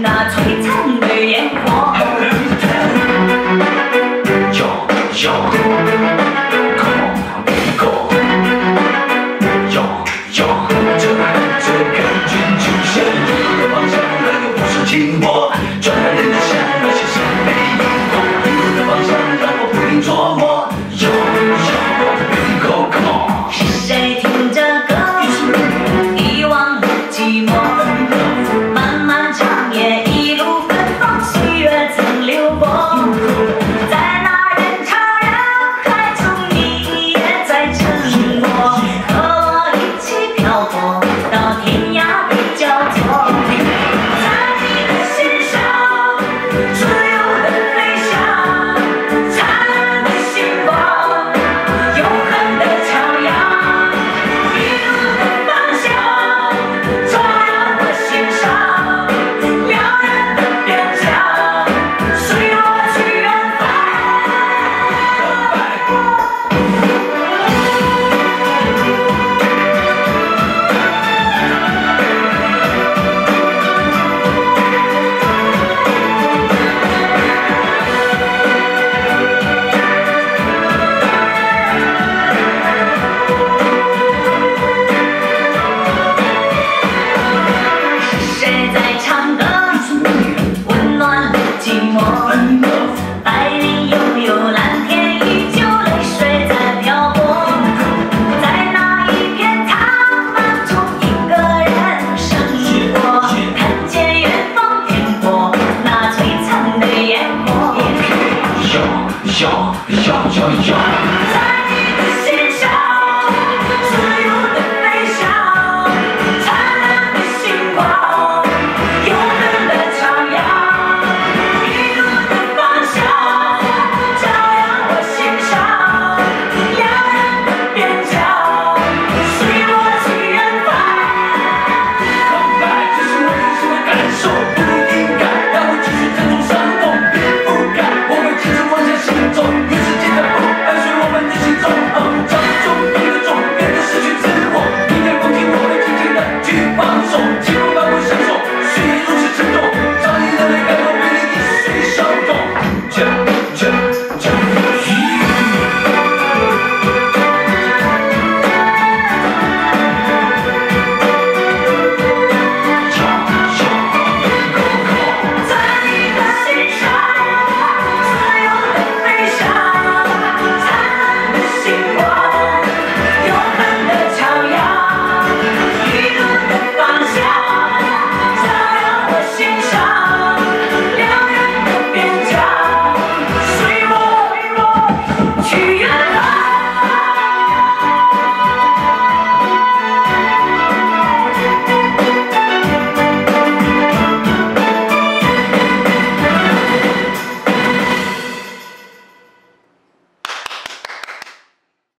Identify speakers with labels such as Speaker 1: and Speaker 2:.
Speaker 1: 那璀璨的烟火。
Speaker 2: 转了的 yo yo
Speaker 1: yo